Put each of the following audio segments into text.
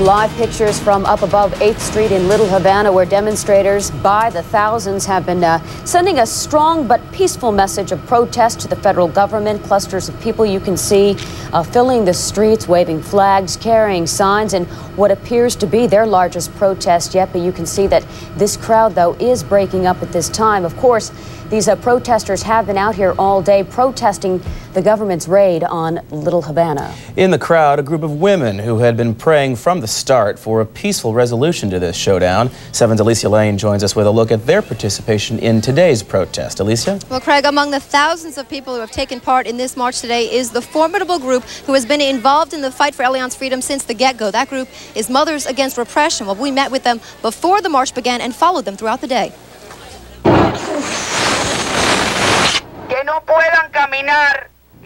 Live pictures from up above 8th Street in Little Havana, where demonstrators by the thousands have been uh, sending a strong but peaceful message of protest to the federal government. Clusters of people you can see uh, filling the streets, waving flags, carrying signs, and what appears to be their largest protest yet. But you can see that this crowd, though, is breaking up at this time. Of course, these uh, protesters have been out here all day protesting the government's raid on Little Havana. In the crowd, a group of women who had been praying from the start for a peaceful resolution to this showdown. Seven's Alicia Lane joins us with a look at their participation in today's protest. Alicia? Well, Craig, among the thousands of people who have taken part in this march today is the formidable group who has been involved in the fight for Elian's freedom since the get-go. That group is Mothers Against Repression. Well, we met with them before the march began and followed them throughout the day.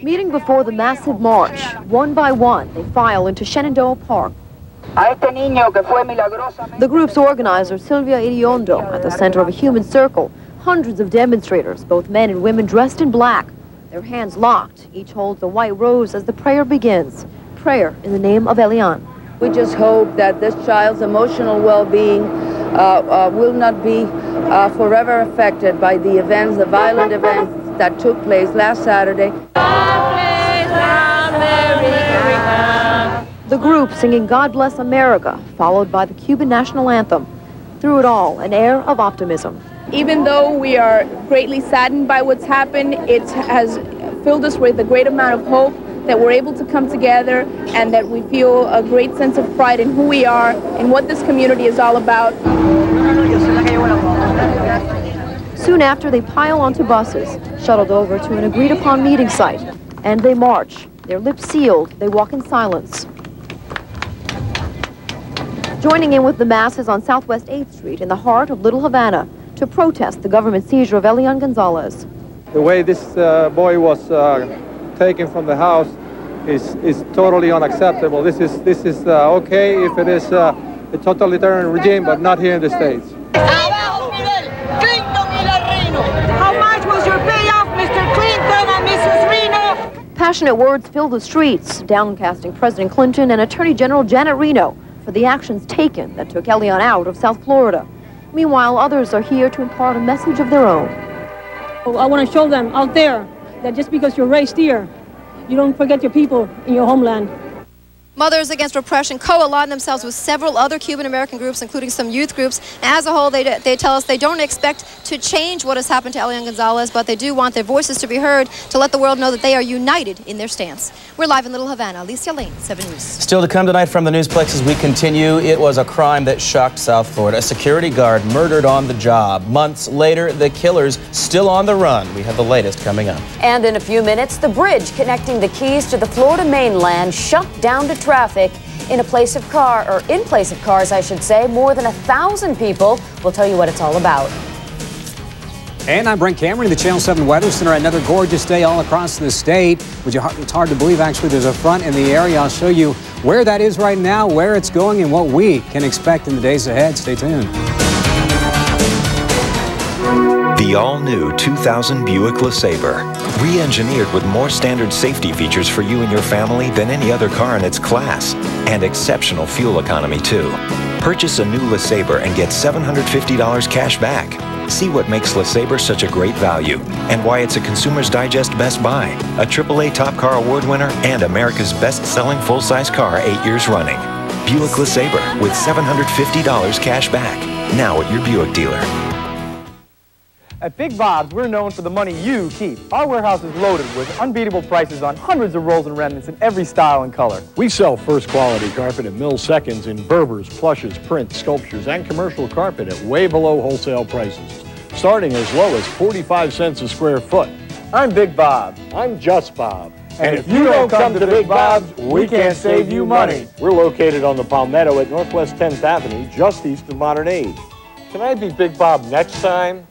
Meeting before the massive march, one by one, they file into Shenandoah Park. The group's organizer, Silvia Iriondo, at the center of a human circle, hundreds of demonstrators, both men and women dressed in black, their hands locked. Each holds a white rose as the prayer begins. Prayer in the name of Elian. We just hope that this child's emotional well-being uh, uh, will not be uh, forever affected by the events, the violent events that took place last Saturday. The group singing God Bless America, followed by the Cuban national anthem. Through it all, an air of optimism. Even though we are greatly saddened by what's happened, it has filled us with a great amount of hope that we're able to come together and that we feel a great sense of pride in who we are and what this community is all about. Soon after, they pile onto buses, shuttled over to an agreed-upon meeting site, and they march. Their lips sealed, they walk in silence. Joining in with the masses on Southwest 8th Street in the heart of Little Havana to protest the government seizure of Elian Gonzalez. The way this uh, boy was uh, taken from the house is, is totally unacceptable. This is, this is uh, okay if it is uh, a totalitarian regime, but not here in the States. Passionate words fill the streets, downcasting President Clinton and Attorney General Janet Reno for the actions taken that took Elian out of South Florida. Meanwhile, others are here to impart a message of their own. Oh, I want to show them out there that just because you're raised here, you don't forget your people in your homeland. Mothers Against Repression co-align themselves with several other Cuban-American groups, including some youth groups. As a whole, they, they tell us they don't expect to change what has happened to Elian Gonzalez, but they do want their voices to be heard to let the world know that they are united in their stance. We're live in Little Havana. Alicia Lane, 7 News. Still to come tonight from the Newsplex as we continue, it was a crime that shocked South Florida. A security guard murdered on the job. Months later, the killer's still on the run. We have the latest coming up. And in a few minutes, the bridge connecting the Keys to the Florida mainland shut down to traffic in a place of car, or in place of cars, I should say. More than a thousand people. We'll tell you what it's all about. And I'm Brent Cameron in the Channel 7 Weather Center. Another gorgeous day all across the state. It's hard to believe, actually, there's a front in the area. I'll show you where that is right now, where it's going, and what we can expect in the days ahead. Stay tuned. The all-new 2000 Buick LeSabre. Re-engineered with more standard safety features for you and your family than any other car in its class. And exceptional fuel economy, too. Purchase a new LeSabre and get $750 cash back. See what makes LeSabre such a great value and why it's a Consumer's Digest Best Buy, a AAA Top Car Award winner, and America's best-selling full-size car eight years running. Buick LeSabre with $750 cash back. Now at your Buick dealer. At Big Bob's, we're known for the money you keep. Our warehouse is loaded with unbeatable prices on hundreds of rolls and remnants in every style and color. We sell first quality carpet at mill seconds in Berbers, plushes, prints, sculptures, and commercial carpet at way below wholesale prices, starting as low as 45 cents a square foot. I'm Big Bob. I'm Just Bob. And if you don't come to Big Bob's, we can't save you money. We're located on the Palmetto at Northwest 10th Avenue, just east of Modern Age. Can I be Big Bob next time?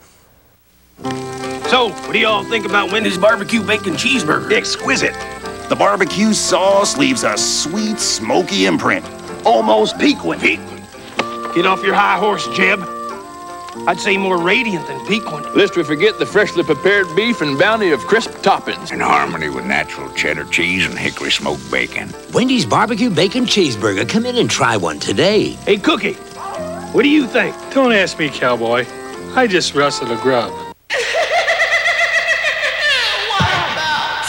So, what do y'all think about Wendy's barbecue bacon cheeseburger? Exquisite. The barbecue sauce leaves a sweet, smoky imprint. Almost piquant. Get off your high horse, Jeb. I'd say more radiant than piquant. Lest we forget the freshly prepared beef and bounty of crisp toppings. In harmony with natural cheddar cheese and hickory smoked bacon. Wendy's barbecue bacon cheeseburger. Come in and try one today. Hey, Cookie, what do you think? Don't ask me, cowboy. I just rustled a grub.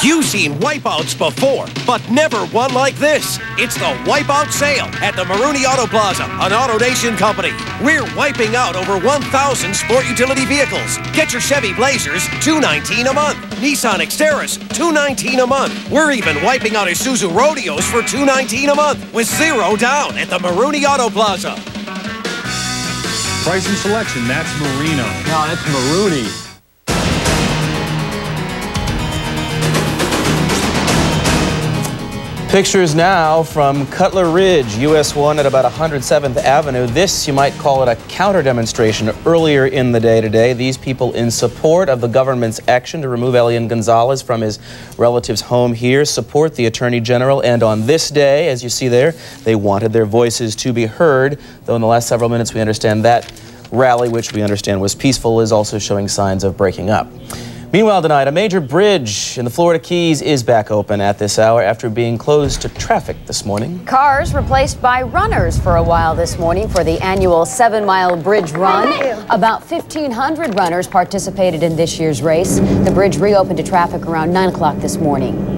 You've seen wipeouts before, but never one like this. It's the Wipeout Sale at the Maroone Auto Plaza, an AutoNation company. We're wiping out over 1,000 sport utility vehicles. Get your Chevy Blazers, 219 a month. Nissan Xterras, 219 a month. We're even wiping out Isuzu Rodeos for 219 a month with zero down at the Maroone Auto Plaza. Price and selection, that's Marino. No, that's Maroone. Pictures now from Cutler Ridge, US 1 at about 107th Avenue. This, you might call it a counter demonstration earlier in the day today. These people in support of the government's action to remove Elian Gonzalez from his relative's home here support the Attorney General. And on this day, as you see there, they wanted their voices to be heard. Though in the last several minutes, we understand that rally, which we understand was peaceful, is also showing signs of breaking up. Meanwhile, tonight, a major bridge in the Florida Keys is back open at this hour after being closed to traffic this morning. Cars replaced by runners for a while this morning for the annual seven mile bridge run. About 1,500 runners participated in this year's race. The bridge reopened to traffic around 9 o'clock this morning.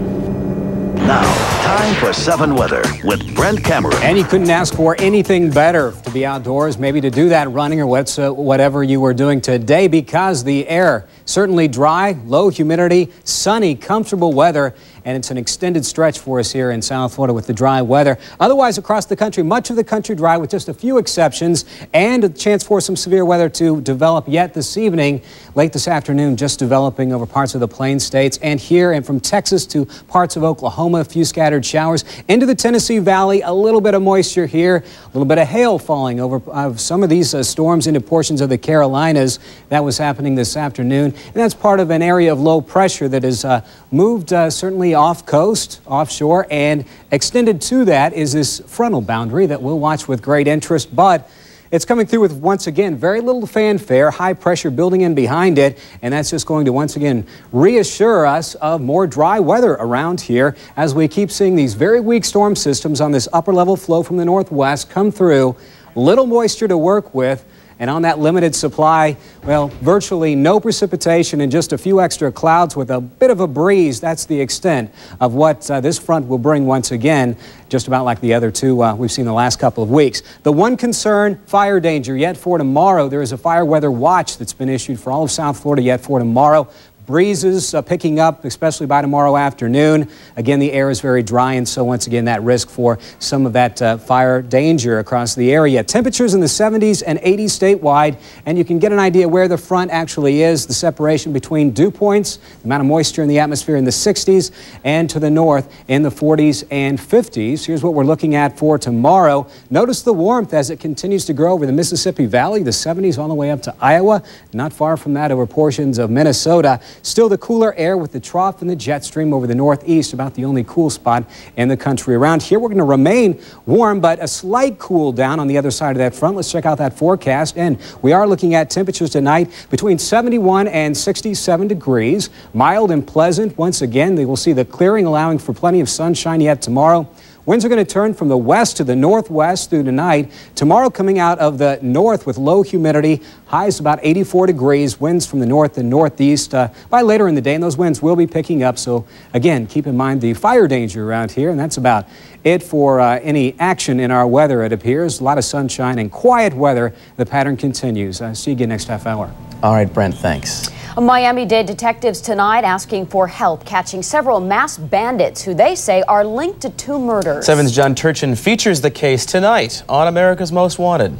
Time for 7 weather with Brent Cameron. And you couldn't ask for anything better to be outdoors, maybe to do that running or uh, whatever you were doing today because the air certainly dry, low humidity, sunny, comfortable weather and it's an extended stretch for us here in South Florida with the dry weather. Otherwise, across the country, much of the country dry with just a few exceptions and a chance for some severe weather to develop yet this evening. Late this afternoon, just developing over parts of the plain states and here and from Texas to parts of Oklahoma, a few scattered showers. Into the Tennessee Valley, a little bit of moisture here, a little bit of hail falling over uh, some of these uh, storms into portions of the Carolinas. That was happening this afternoon. And that's part of an area of low pressure that has uh, moved uh, certainly off coast, offshore, and extended to that is this frontal boundary that we'll watch with great interest. But it's coming through with, once again, very little fanfare, high pressure building in behind it, and that's just going to once again reassure us of more dry weather around here as we keep seeing these very weak storm systems on this upper level flow from the northwest come through. Little moisture to work with. And on that limited supply, well, virtually no precipitation and just a few extra clouds with a bit of a breeze. That's the extent of what uh, this front will bring once again, just about like the other two uh, we've seen the last couple of weeks. The one concern, fire danger yet for tomorrow. There is a fire weather watch that's been issued for all of South Florida yet for tomorrow. Breezes uh, picking up, especially by tomorrow afternoon. Again, the air is very dry, and so once again, that risk for some of that uh, fire danger across the area. Temperatures in the 70s and 80s statewide, and you can get an idea where the front actually is. The separation between dew points, the amount of moisture in the atmosphere in the 60s, and to the north in the 40s and 50s. Here's what we're looking at for tomorrow. Notice the warmth as it continues to grow over the Mississippi Valley, the 70s all the way up to Iowa. Not far from that over portions of Minnesota. Still the cooler air with the trough and the jet stream over the northeast, about the only cool spot in the country. Around here, we're going to remain warm, but a slight cool down on the other side of that front. Let's check out that forecast. And we are looking at temperatures tonight between 71 and 67 degrees. Mild and pleasant. Once again, they will see the clearing allowing for plenty of sunshine yet tomorrow. Winds are going to turn from the west to the northwest through tonight. Tomorrow coming out of the north with low humidity, highs about 84 degrees, winds from the north and northeast uh, by later in the day, and those winds will be picking up. So again, keep in mind the fire danger around here, and that's about it for uh, any action in our weather, it appears. A lot of sunshine and quiet weather. The pattern continues. Uh, see you again next half hour. All right, Brent, thanks. Miami-Dade detectives tonight asking for help catching several mass bandits who they say are linked to two murders. Seven's John Turchin features the case tonight on America's Most Wanted.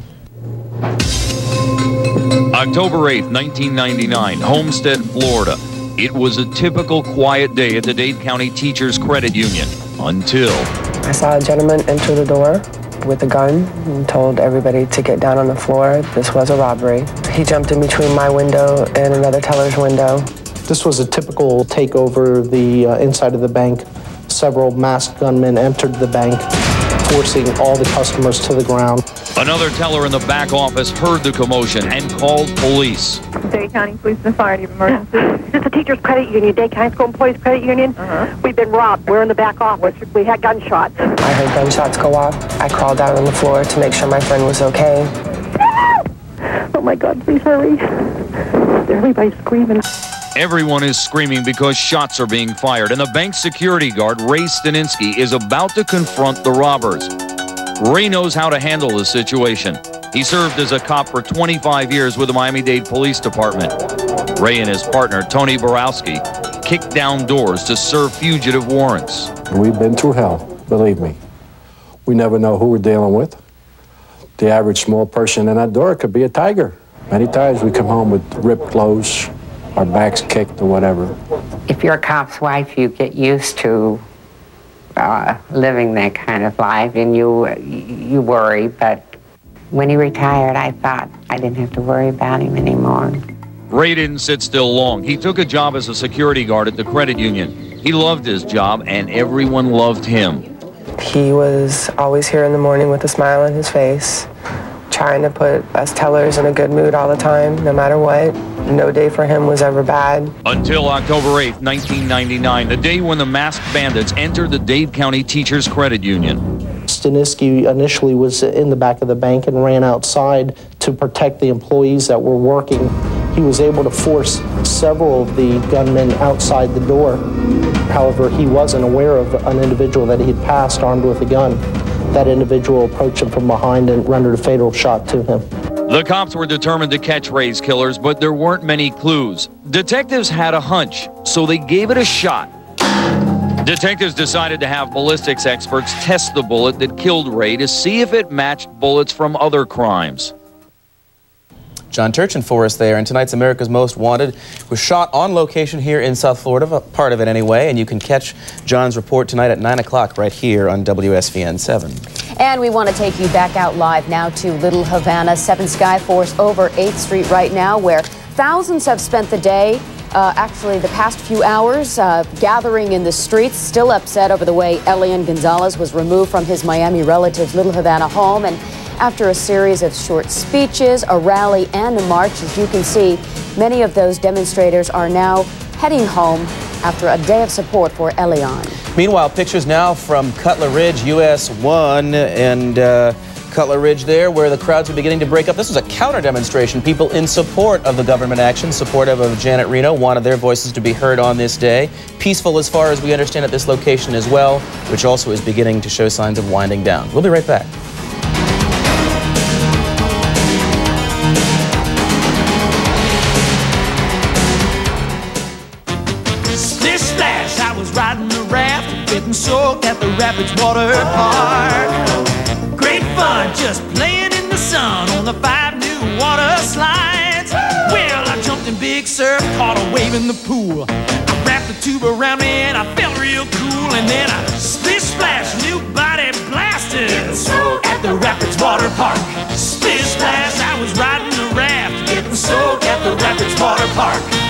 October 8, 1999, Homestead, Florida. It was a typical quiet day at the Dade County Teachers Credit Union until I saw a gentleman enter the door with a gun and told everybody to get down on the floor. This was a robbery. He jumped in between my window and another teller's window. This was a typical takeover of the uh, inside of the bank. Several masked gunmen entered the bank. forcing all the customers to the ground. Another teller in the back office heard the commotion and called police. Dade County Police and Fire Emergency. This is the Teachers Credit Union, Dade County School Employees Credit Union. Uh-huh. We've been robbed. We're in the back office. We had gunshots. I heard gunshots go off. I crawled down on the floor to make sure my friend was okay. Oh my God, please hurry. Everybody's screaming. Everyone is screaming because shots are being fired, and the bank's security guard, Ray Staninsky, is about to confront the robbers. Ray knows how to handle the situation. He served as a cop for 25 years with the Miami-Dade Police Department. Ray and his partner, Tony Borowski, kicked down doors to serve fugitive warrants. We've been through hell, believe me. We never know who we're dealing with. The average small person in that door could be a tiger. Many times we come home with ripped clothes, our backs kicked or whatever. If you're a cop's wife, you get used to uh, living that kind of life, and you you worry. But when he retired, I thought I didn't have to worry about him anymore. Ray didn't sit still long. He took a job as a security guard at the credit union. He loved his job, and everyone loved him. He was always here in the morning with a smile on his face, trying to put us tellers in a good mood all the time, no matter what. No day for him was ever bad. Until October 8, 1999, the day when the masked bandits entered the Dade County Teachers Credit Union. Staniski initially was in the back of the bank and ran outside to protect the employees that were working. He was able to force several of the gunmen outside the door. However, he wasn't aware of an individual that he had passed armed with a gun. That individual approached him from behind and rendered a fatal shot to him. The cops were determined to catch Ray's killers, but there weren't many clues. Detectives had a hunch, so they gave it a shot. Detectives decided to have ballistics experts test the bullet that killed Ray to see if it matched bullets from other crimes. John Turchin for us there, and tonight's America's Most Wanted was shot on location here in South Florida, part of it anyway, and you can catch John's report tonight at 9 o'clock right here on WSVN 7. And we want to take you back out live now to Little Havana, 7 Sky Skyforce over 8th Street right now, where thousands have spent the day uh, actually the past few hours, uh, gathering in the streets, still upset over the way Elian Gonzalez was removed from his Miami relative's Little Havana home. And after a series of short speeches, a rally, and a march, as you can see, many of those demonstrators are now heading home after a day of support for Elian. Meanwhile, pictures now from Cutler Ridge, US 1, and uh, Cutler Ridge there, where the crowds are beginning to break up. This was a counter demonstration. People in support of the government action, supportive of Janet Reno, wanted their voices to be heard on this day. Peaceful as far as we understand at this location as well, which also is beginning to show signs of winding down. We'll be right back. Soaked at the Rapids Water Park. Great fun, just playing in the sun on the five new water slides. Well, I jumped in big surf, caught a wave in the pool. I wrapped the tube around me and I felt real cool. And then I splish splash, new body blasted at the Rapids Water Park. Splish splash, I was riding a raft, getting soaked at the Rapids Water Park.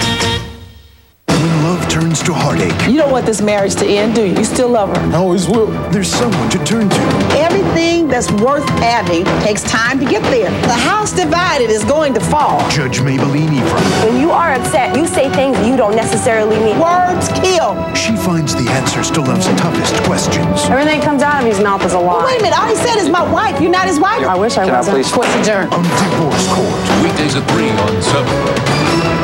When love turns to heartache. You don't want this marriage to end, do you? You still love her. I always will. There's someone to turn to. Everything that's worth having takes time to get there. The house divided is going to fall. Judge Mablean Ephriam. When you are upset, you say things you don't necessarily mean. Words kill. She finds the answers to love's toughest questions. Everything comes out of his mouth is a lie. wait a minute. All he said is my wife. You're not his wife. I wish I Can I wasn't. please- Court's adjourned. On divorce court. Weekdays at 3 on 7.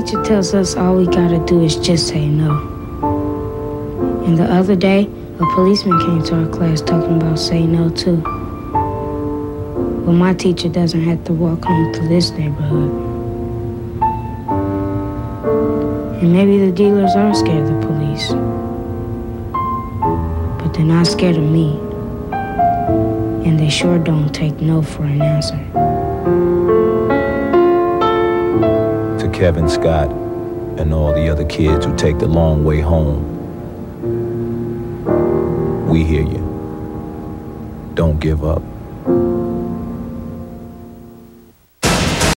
Teacher tells us all we gotta do is just say no. And the other day, a policeman came to our class talking about say no too. But my teacher doesn't have to walk home to this neighborhood. And maybe the dealers are scared of the police. But they're not scared of me. And they sure don't take no for an answer. Kevin Scott and all the other kids who take the long way home. We hear you. Don't give up.